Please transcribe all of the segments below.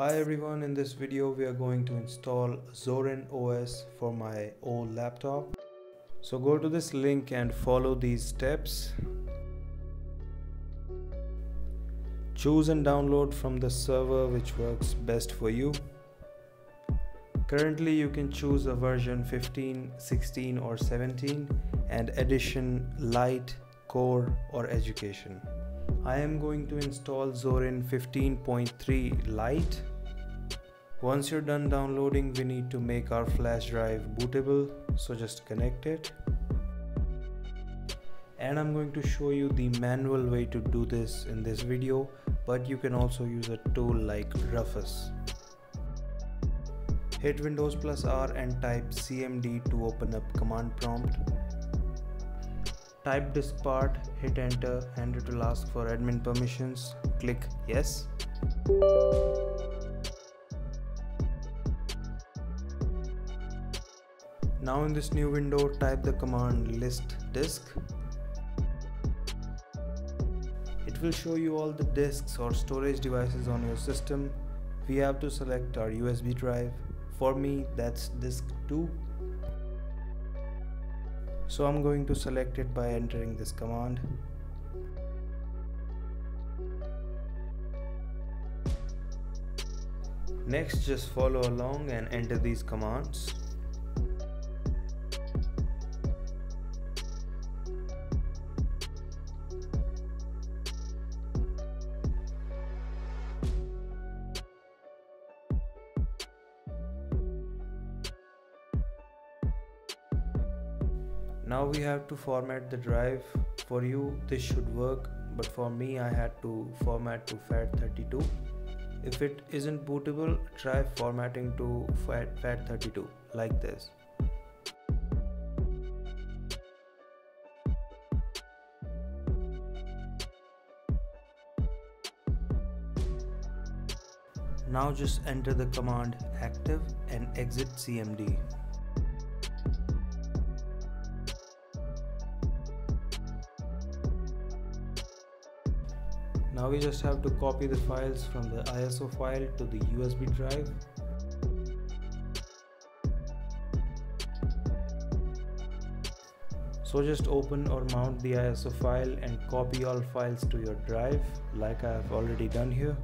Hi everyone, in this video we are going to install Zorin OS for my old laptop. So go to this link and follow these steps. Choose and download from the server which works best for you. Currently you can choose a version 15, 16 or 17 and edition Lite, core or education. I am going to install Zorin 15.3 Lite. Once you're done downloading, we need to make our flash drive bootable, so just connect it. And I'm going to show you the manual way to do this in this video, but you can also use a tool like Rufus. Hit Windows plus R and type cmd to open up command prompt type this part hit enter and it will ask for admin permissions click yes now in this new window type the command list disk. It will show you all the disks or storage devices on your system. We have to select our USB drive. For me that's disk 2 so I'm going to select it by entering this command. Next just follow along and enter these commands now we have to format the drive. For you this should work but for me I had to format to FAT32 if it isn't bootable try formatting to FAT, FAT32 like this. Now just enter the command active and exit cmd Now we just have to copy the files from the ISO file to the USB drive. So just open or mount the ISO file and copy all files to your drive like I have already done here.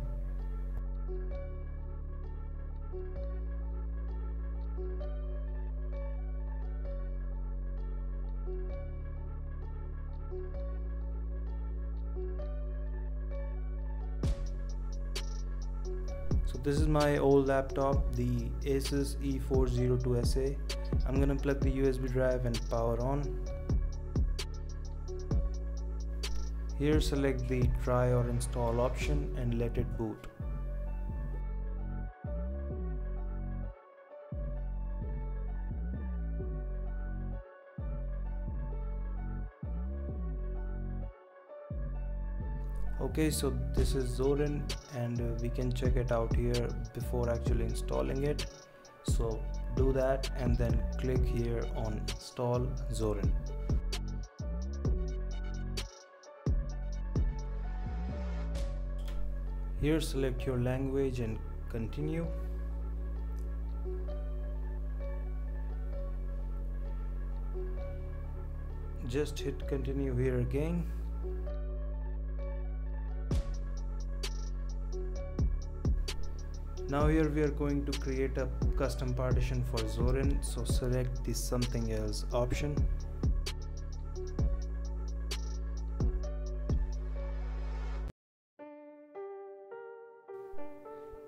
So this is my old laptop the asus e402sa i'm gonna plug the usb drive and power on. Here select the try or install option and let it boot okay so this is Zorin and uh, we can check it out here before actually installing it. So do that and then click here on install Zorin here select your language and continue. Just hit continue here again now here we are going to create a custom partition for Zorin. So select the something else option.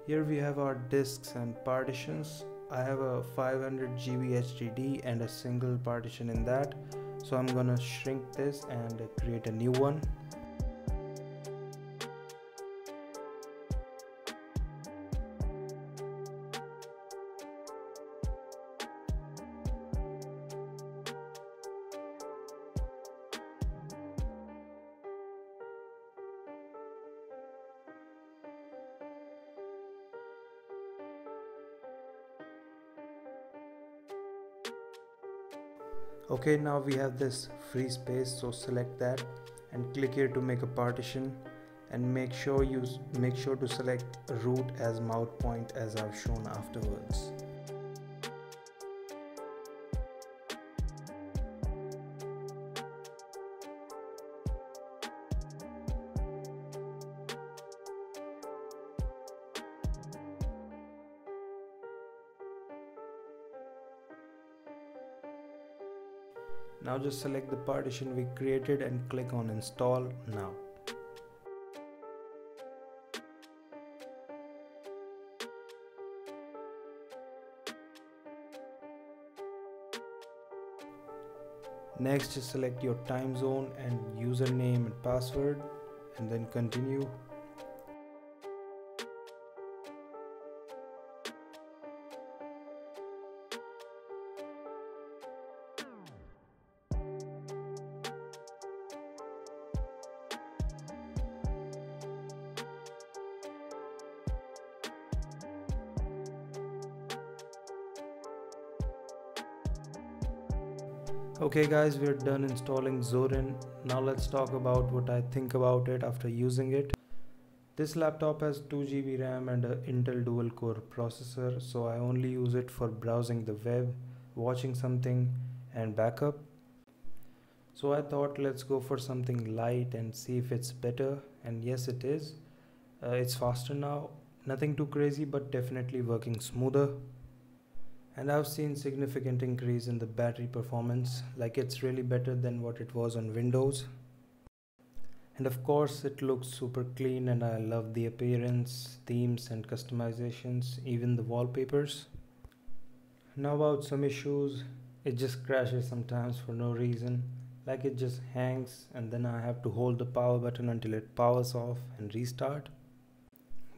Here we have our disks and partitions. I have a 500 GB HDD and a single partition in that. So I'm gonna shrink this and create a new one okay now we have this free space so select that and click here to make a partition and make sure you make sure to select root as mount point as I've shown afterwards. Now just select the partition we created and click on install now. Next just select your time zone and username and password and then continue Okay guys, we're done installing Zorin. Now let's talk about what I think about it after using it. This laptop has 2GB RAM and an Intel dual core processor, so I only use it for browsing the web, watching something and backup. So I thought let's go for something light and see if it's better and yes it is. Uh, it's faster now, nothing too crazy but definitely working smoother and I've seen significant increase in the battery performance like it's really better than what it was on Windows and of course it looks super clean and I love the appearance, themes and customizations, even the wallpapers. Now about some issues, it just crashes sometimes for no reason like it just hangs and then I have to hold the power button until it powers off and restart.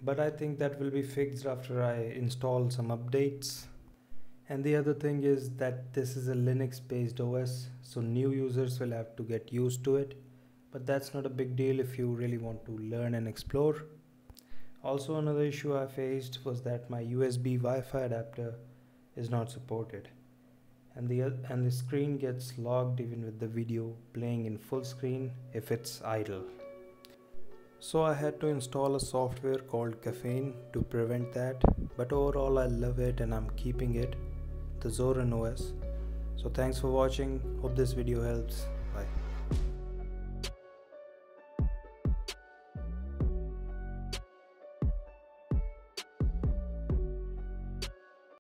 But I think that will be fixed after I install some updates and the other thing is that this is a linux based os so new users will have to get used to it. But that's not a big deal if you really want to learn and explore. Also another issue i faced was that my usb wi-fi adapter is not supported. And the and the screen gets locked even with the video playing in full screen if it's idle. So I had to install a software called Caffeine to prevent that. But overall I love it and I'm keeping it the Zorin OS. So thanks for watching. Hope this video helps.